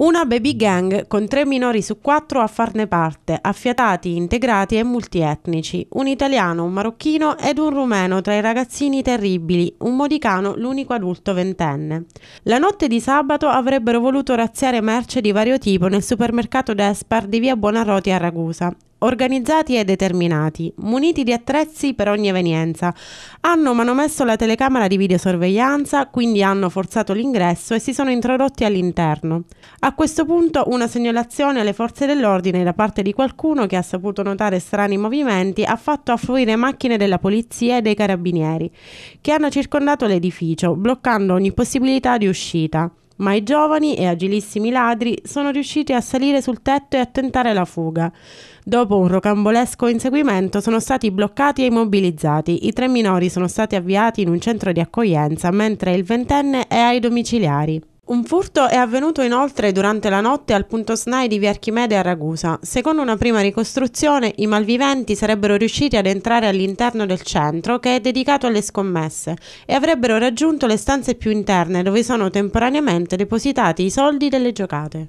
Una baby gang con tre minori su quattro a farne parte, affiatati, integrati e multietnici. Un italiano, un marocchino ed un rumeno tra i ragazzini terribili, un modicano l'unico adulto ventenne. La notte di sabato avrebbero voluto razziare merce di vario tipo nel supermercato Despar di via Buonarroti a Ragusa organizzati e determinati, muniti di attrezzi per ogni evenienza. Hanno manomesso la telecamera di videosorveglianza, quindi hanno forzato l'ingresso e si sono introdotti all'interno. A questo punto una segnalazione alle forze dell'ordine da parte di qualcuno che ha saputo notare strani movimenti ha fatto affluire macchine della polizia e dei carabinieri, che hanno circondato l'edificio, bloccando ogni possibilità di uscita ma i giovani e agilissimi ladri sono riusciti a salire sul tetto e a tentare la fuga. Dopo un rocambolesco inseguimento sono stati bloccati e immobilizzati. I tre minori sono stati avviati in un centro di accoglienza, mentre il ventenne è ai domiciliari. Un furto è avvenuto inoltre durante la notte al punto SNAI di Via Archimede a Ragusa. Secondo una prima ricostruzione, i malviventi sarebbero riusciti ad entrare all'interno del centro, che è dedicato alle scommesse, e avrebbero raggiunto le stanze più interne dove sono temporaneamente depositati i soldi delle giocate.